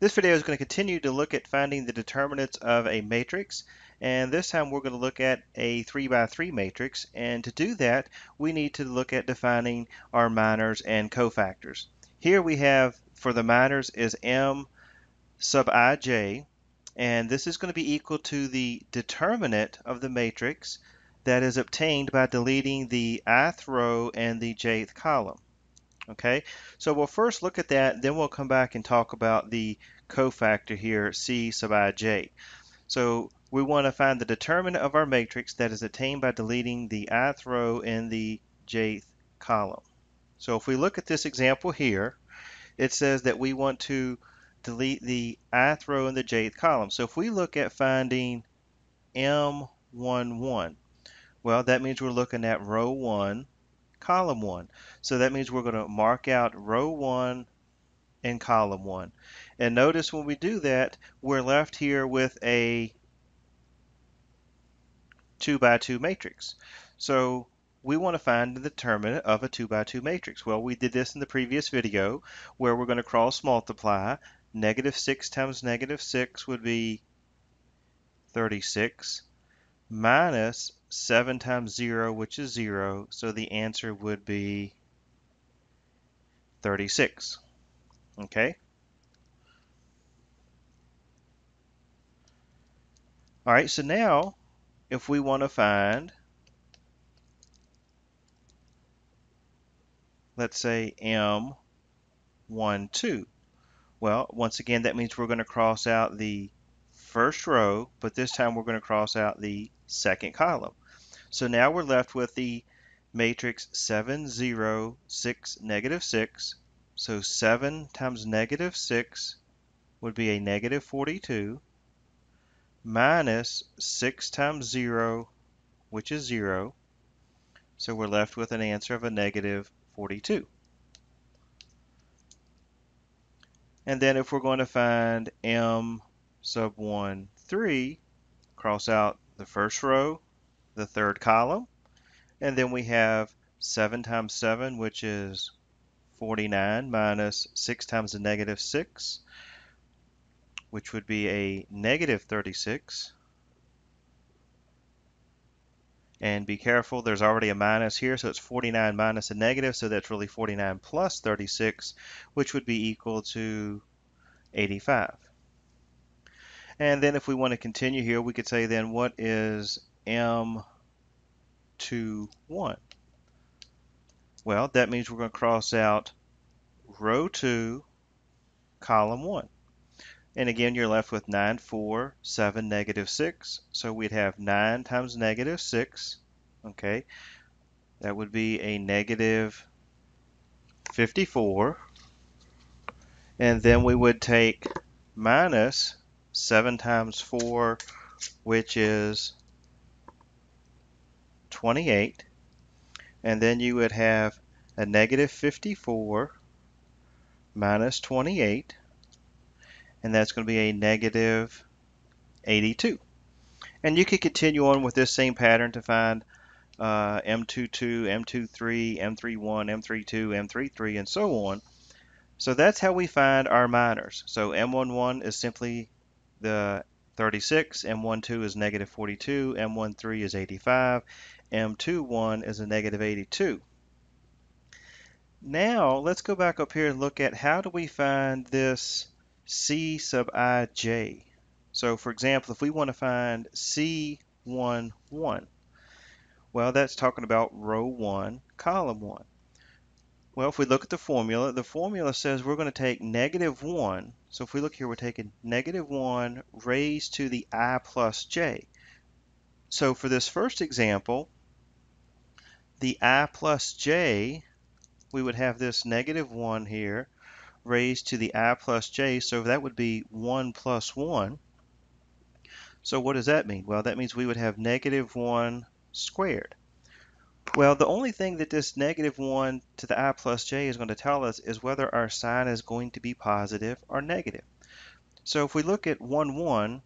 This video is going to continue to look at finding the determinants of a matrix and this time we're going to look at a 3 by 3 matrix and to do that we need to look at defining our minors and cofactors. Here we have for the minors is m sub ij and this is going to be equal to the determinant of the matrix that is obtained by deleting the ith row and the jth column. Okay, so we'll first look at that, then we'll come back and talk about the cofactor here, C sub ij. So we want to find the determinant of our matrix that is attained by deleting the ith row and the jth column. So if we look at this example here, it says that we want to delete the ith row and the jth column. So if we look at finding M11, well, that means we're looking at row 1 column 1. So that means we're going to mark out row 1 and column 1. And notice when we do that, we're left here with a 2 by 2 matrix. So we want to find the determinant of a 2 by 2 matrix. Well, we did this in the previous video where we're going to cross multiply. Negative 6 times negative 6 would be 36 minus 7 times 0, which is 0, so the answer would be 36. Okay? All right, so now if we want to find, let's say M1, 2, well, once again, that means we're going to cross out the first row, but this time we're going to cross out the second column. So now we're left with the matrix 7, 0, 6, negative 6. So 7 times negative 6 would be a negative 42 minus 6 times 0, which is 0. So we're left with an answer of a negative 42. And then if we're going to find m sub 1, 3, cross out the first row, the third column, and then we have 7 times 7, which is 49, minus 6 times the negative 6, which would be a negative 36. And be careful, there's already a minus here, so it's 49 minus a negative, so that's really 49 plus 36, which would be equal to 85. And then if we want to continue here, we could say then what is M2, 1? Well, that means we're going to cross out row 2, column 1. And again, you're left with 9, 4, 7, negative 6. So we'd have 9 times negative 6. Okay. That would be a negative 54. And then we would take minus 7 times 4, which is 28. And then you would have a negative 54 minus 28. And that's going to be a negative 82. And you could continue on with this same pattern to find uh, M22, M23, M31, M32, M33, and so on. So that's how we find our minors. So M11 is simply the 36, M12 is negative 42, M13 is 85, M21 is a negative 82. Now let's go back up here and look at how do we find this C sub ij. So for example, if we want to find C11, well that's talking about row 1, column 1. Well, if we look at the formula, the formula says we're going to take negative 1. So if we look here, we're taking negative 1 raised to the i plus j. So for this first example, the i plus j, we would have this negative 1 here raised to the i plus j. So that would be 1 plus 1. So what does that mean? Well, that means we would have negative 1 squared. Well, the only thing that this negative 1 to the i plus j is going to tell us is whether our sign is going to be positive or negative. So if we look at 1, 1,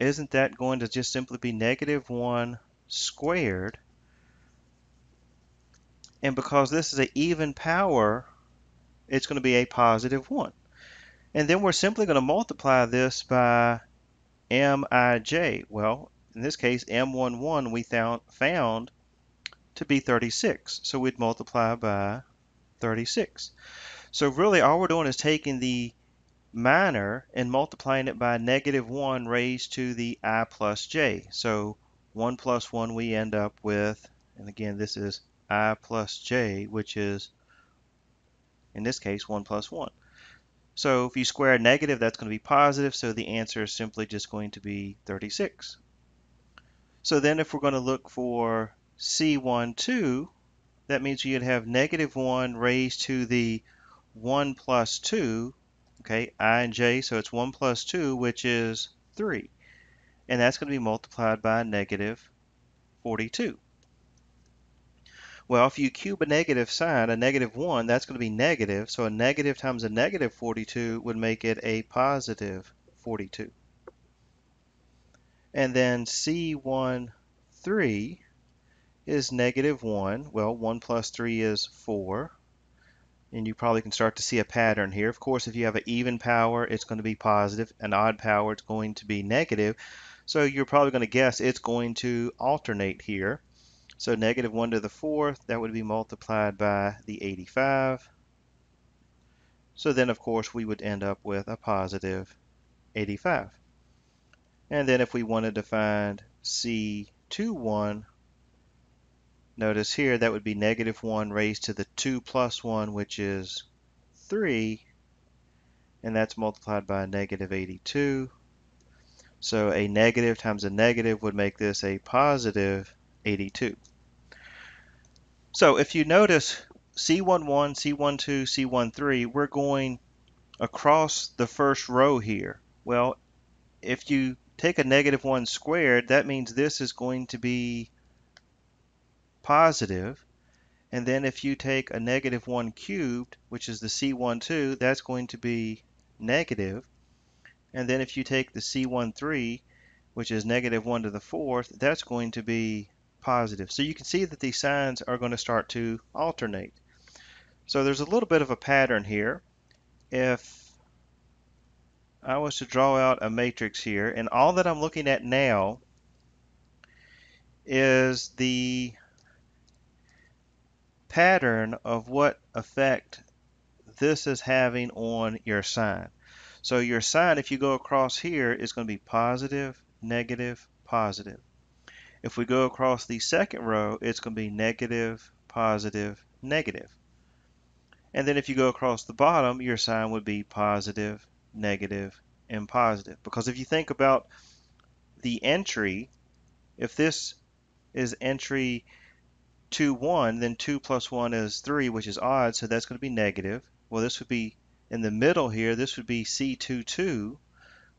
isn't that going to just simply be negative 1 squared? And because this is an even power, it's going to be a positive 1. And then we're simply going to multiply this by mij. Well, in this case, m11 we found, found to be 36. So we'd multiply by 36. So really all we're doing is taking the minor and multiplying it by negative 1 raised to the i plus j. So 1 plus 1 we end up with, and again this is i plus j, which is, in this case, 1 plus 1. So if you square a negative, that's going to be positive, so the answer is simply just going to be 36. So then if we're going to look for C12, that means you'd have negative 1 raised to the 1 plus 2, okay, i and j, so it's 1 plus 2, which is 3. And that's going to be multiplied by negative 42. Well, if you cube a negative sign, a negative 1, that's going to be negative. So a negative times a negative 42 would make it a positive 42. And then C1, 3 is negative 1. Well, 1 plus 3 is 4. And you probably can start to see a pattern here. Of course, if you have an even power, it's going to be positive. An odd power, it's going to be negative. So you're probably going to guess it's going to alternate here. So negative 1 to the fourth, that would be multiplied by the 85. So then, of course, we would end up with a positive 85. And then if we wanted to find C21, notice here that would be negative 1 raised to the 2 plus 1, which is 3. And that's multiplied by negative 82. So a negative times a negative would make this a positive 82. So if you notice C11, C12, C13, we're going across the first row here. Well, if you take a negative 1 squared, that means this is going to be positive. And then if you take a negative 1 cubed, which is the C12, that's going to be negative. And then if you take the C13, which is negative 1 to the fourth, that's going to be positive. So you can see that these signs are going to start to alternate. So there's a little bit of a pattern here. If I was to draw out a matrix here, and all that I'm looking at now is the pattern of what effect this is having on your sign. So your sign, if you go across here, is going to be positive, negative, positive. If we go across the second row, it's going to be negative, positive, negative. And then if you go across the bottom, your sign would be positive, negative, and positive. Because if you think about the entry, if this is entry 2, 1, then 2 plus 1 is 3, which is odd, so that's going to be negative. Well, this would be in the middle here, this would be C2, 2.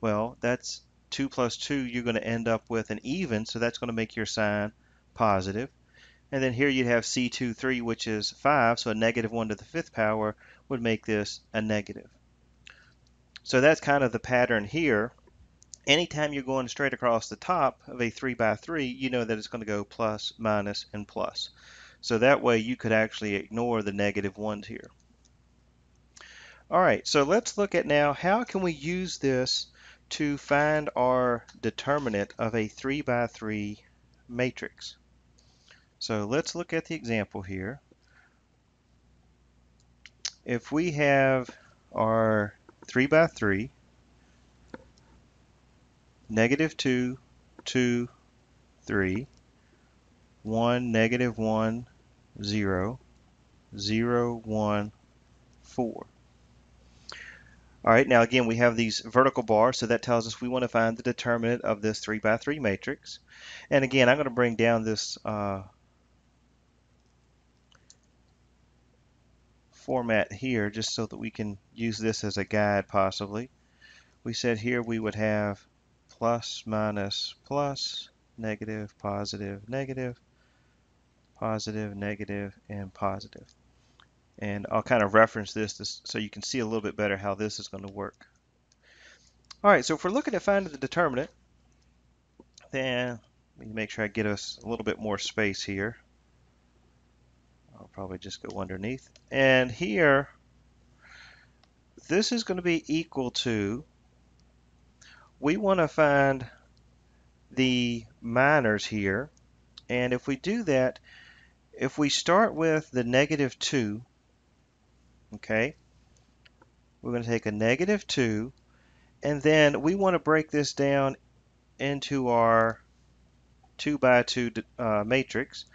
Well, that's 2 plus 2, you're going to end up with an even, so that's going to make your sign positive. And then here you'd have C2, 3, which is 5, so a negative 1 to the fifth power would make this a negative. So that's kind of the pattern here. Anytime you're going straight across the top of a 3 by 3, you know that it's going to go plus, minus, and plus. So that way you could actually ignore the negative ones here. All right, so let's look at now how can we use this to find our determinant of a 3 by 3 matrix. So let's look at the example here. If we have our 3 by 3, negative 2, 2, 3, 1, negative 1, 0, 0, 1, 4. All right, now again, we have these vertical bars, so that tells us we want to find the determinant of this 3 by 3 matrix. And again, I'm going to bring down this uh, format here just so that we can use this as a guide possibly. We said here we would have plus, minus, plus, negative, positive, negative, positive, negative, and positive. And I'll kind of reference this so you can see a little bit better how this is going to work. All right, so if we're looking at finding the determinant, then let me make sure I get us a little bit more space here. I'll probably just go underneath. And here, this is going to be equal to, we want to find the minors here. And if we do that, if we start with the negative 2, okay, we're going to take a negative 2, and then we want to break this down into our 2 by 2 uh, matrix.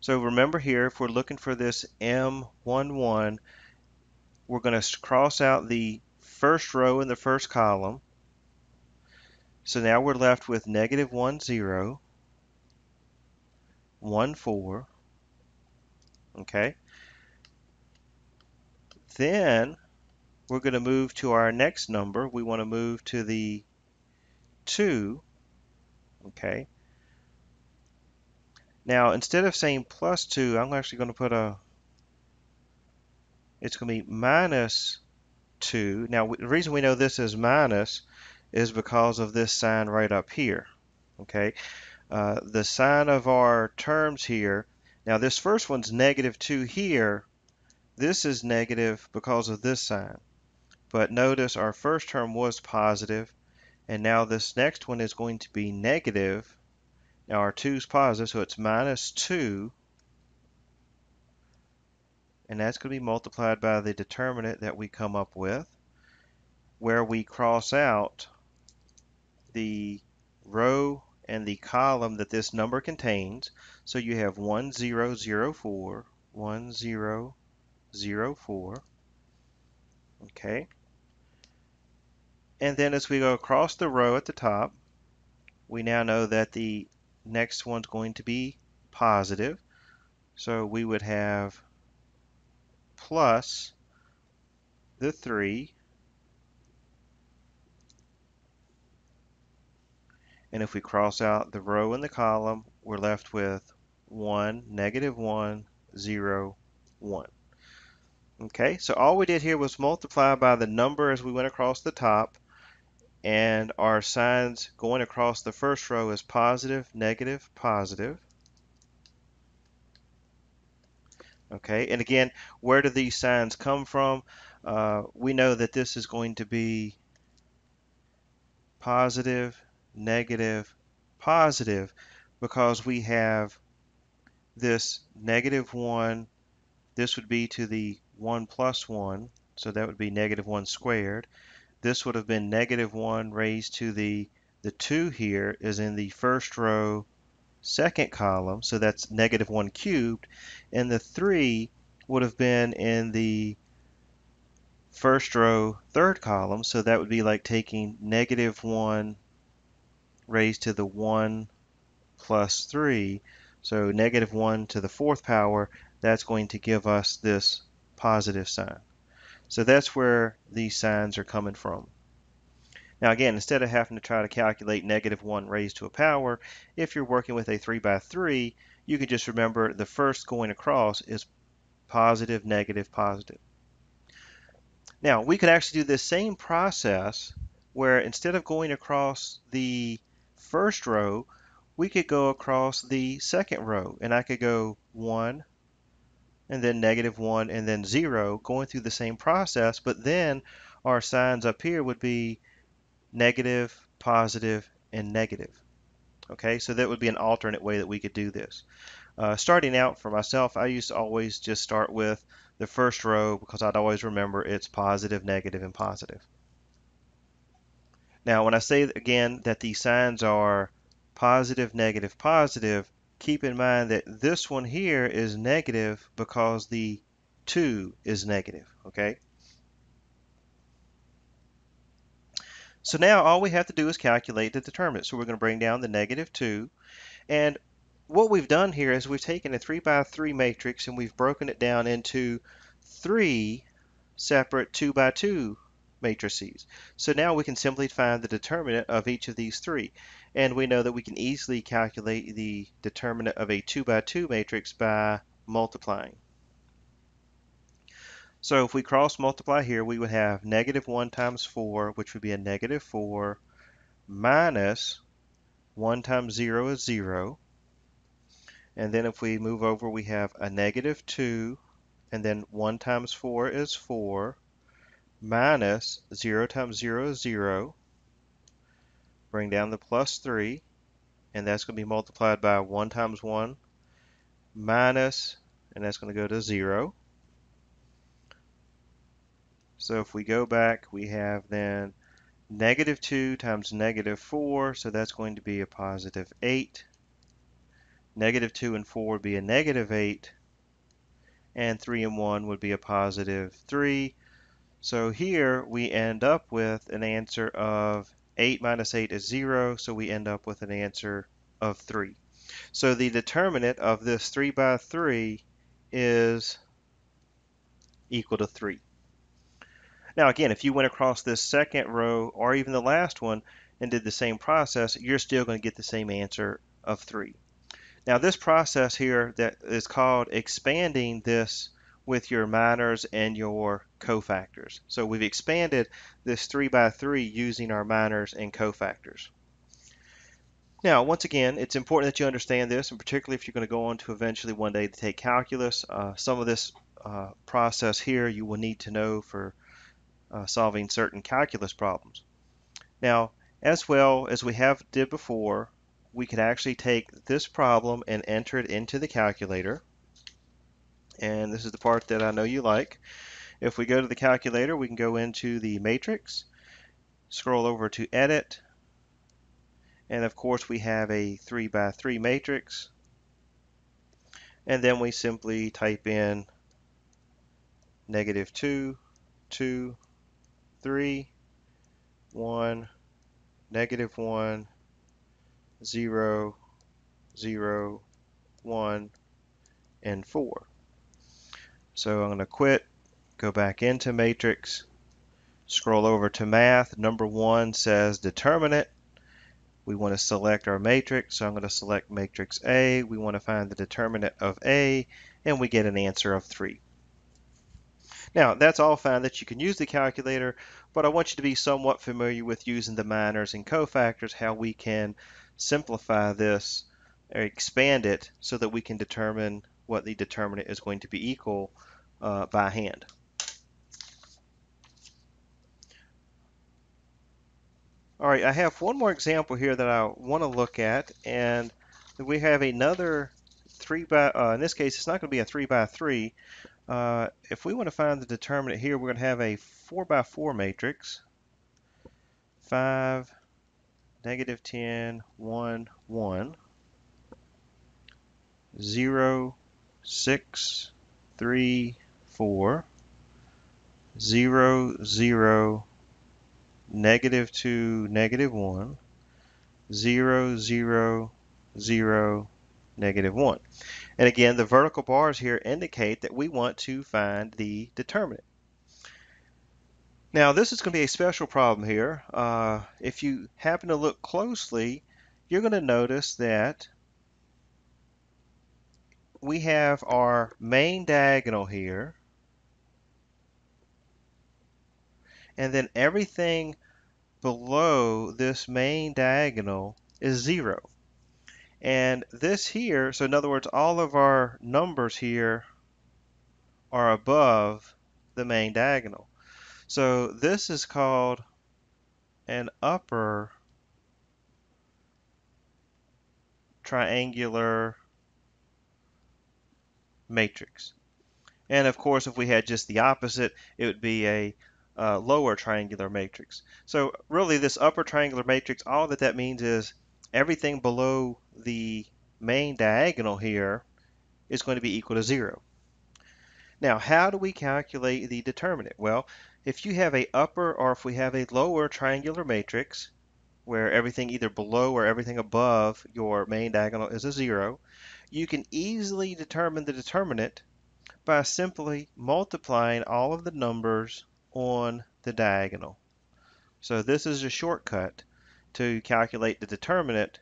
So remember here, if we're looking for this M11, we're going to cross out the first row in the first column. So now we're left with negative 1, 0, 1, 4, okay? Then we're going to move to our next number. We want to move to the 2, okay? Now, instead of saying plus 2, I'm actually going to put a, it's going to be minus 2. Now, the reason we know this is minus is because of this sign right up here, okay? Uh, the sign of our terms here, now this first one's negative 2 here. This is negative because of this sign. But notice our first term was positive, and now this next one is going to be negative now our 2 is positive, so it's minus 2. And that's going to be multiplied by the determinant that we come up with, where we cross out the row and the column that this number contains. So you have 1004, 1004. Okay. And then as we go across the row at the top, we now know that the next one's going to be positive. So we would have plus the 3 and if we cross out the row and the column we're left with 1, negative 1, 0, 1. Okay, so all we did here was multiply by the number as we went across the top and our signs going across the first row is positive, negative, positive. Okay, and again, where do these signs come from? Uh, we know that this is going to be positive, negative, positive, because we have this negative 1, this would be to the 1 plus 1, so that would be negative 1 squared. This would have been negative 1 raised to the, the 2 here is in the first row, second column, so that's negative 1 cubed, and the 3 would have been in the first row, third column, so that would be like taking negative 1 raised to the 1 plus 3, so negative 1 to the fourth power, that's going to give us this positive sign. So that's where these signs are coming from. Now again, instead of having to try to calculate negative 1 raised to a power, if you're working with a 3 by 3, you can just remember the first going across is positive, negative, positive. Now, we could actually do this same process where instead of going across the first row, we could go across the second row, and I could go 1, and then negative 1 and then 0 going through the same process but then our signs up here would be negative, positive, and negative. Okay, so that would be an alternate way that we could do this. Uh, starting out for myself, I used to always just start with the first row because I'd always remember it's positive, negative, and positive. Now, when I say again that these signs are positive, negative, positive, keep in mind that this one here is negative because the 2 is negative, okay? So now all we have to do is calculate the determinant. So we're going to bring down the negative 2. And what we've done here is we've taken a 3 by 3 matrix and we've broken it down into three separate 2 by 2 matrices. So now we can simply find the determinant of each of these three. And we know that we can easily calculate the determinant of a 2 by 2 matrix by multiplying. So if we cross multiply here, we would have negative 1 times 4, which would be a negative 4, minus 1 times 0 is 0. And then if we move over, we have a negative 2, and then 1 times 4 is 4, minus 0 times 0 is 0. Bring down the plus 3, and that's going to be multiplied by 1 times 1 minus, and that's going to go to 0. So if we go back, we have then negative 2 times negative 4, so that's going to be a positive 8. Negative 2 and 4 would be a negative 8, and 3 and 1 would be a positive 3. So here we end up with an answer of 8 minus 8 is 0, so we end up with an answer of 3. So the determinant of this 3 by 3 is equal to 3. Now again, if you went across this second row or even the last one and did the same process, you're still going to get the same answer of 3. Now this process here that is called expanding this with your minors and your cofactors. So we've expanded this 3 by 3 using our minors and cofactors. Now, once again, it's important that you understand this, and particularly if you're going to go on to eventually one day to take calculus, uh, some of this uh, process here you will need to know for uh, solving certain calculus problems. Now, as well as we have did before, we could actually take this problem and enter it into the calculator. And this is the part that I know you like. If we go to the calculator, we can go into the matrix, scroll over to edit, and of course we have a 3 by 3 matrix. And then we simply type in negative 2, 2, 3, 1, negative 1, 0, 0, 1, and 4. So I'm going to quit, go back into matrix, scroll over to math. Number 1 says determinant. We want to select our matrix, so I'm going to select matrix A. We want to find the determinant of A, and we get an answer of 3. Now, that's all fine that you can use the calculator, but I want you to be somewhat familiar with using the minors and cofactors, how we can simplify this or expand it so that we can determine what the determinant is going to be equal uh, by hand. All right, I have one more example here that I want to look at, and we have another three by, uh, in this case, it's not going to be a three by three, uh, if we want to find the determinant here, we're going to have a 4 by 4 matrix. 5, negative 10, 1, 1, 0, 6, 3, 4, 0, 0, negative 2, negative 1, 0, 0, 0, negative 1. And again, the vertical bars here indicate that we want to find the determinant. Now, this is going to be a special problem here. Uh, if you happen to look closely, you're going to notice that we have our main diagonal here, and then everything below this main diagonal is zero. And this here, so in other words, all of our numbers here are above the main diagonal. So this is called an upper triangular matrix. And of course, if we had just the opposite, it would be a uh, lower triangular matrix. So really this upper triangular matrix, all that that means is everything below the main diagonal here is going to be equal to zero. Now, how do we calculate the determinant? Well, if you have a upper or if we have a lower triangular matrix, where everything either below or everything above your main diagonal is a zero, you can easily determine the determinant by simply multiplying all of the numbers on the diagonal. So this is a shortcut to calculate the determinant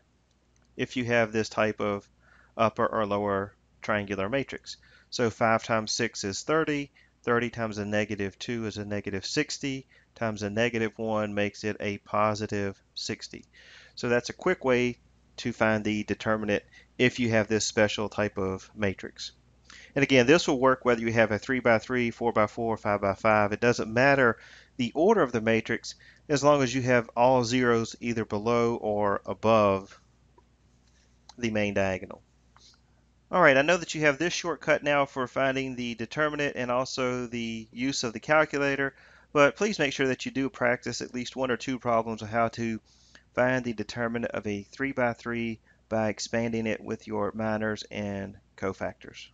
if you have this type of upper or lower triangular matrix. So 5 times 6 is 30, 30 times a negative 2 is a negative 60, times a negative 1 makes it a positive 60. So that's a quick way to find the determinant if you have this special type of matrix. And again, this will work whether you have a 3 by 3, 4 by 4, 5 by 5. It doesn't matter the order of the matrix as long as you have all zeros either below or above the main diagonal. All right, I know that you have this shortcut now for finding the determinant and also the use of the calculator, but please make sure that you do practice at least one or two problems on how to find the determinant of a 3 by 3 by expanding it with your minors and cofactors.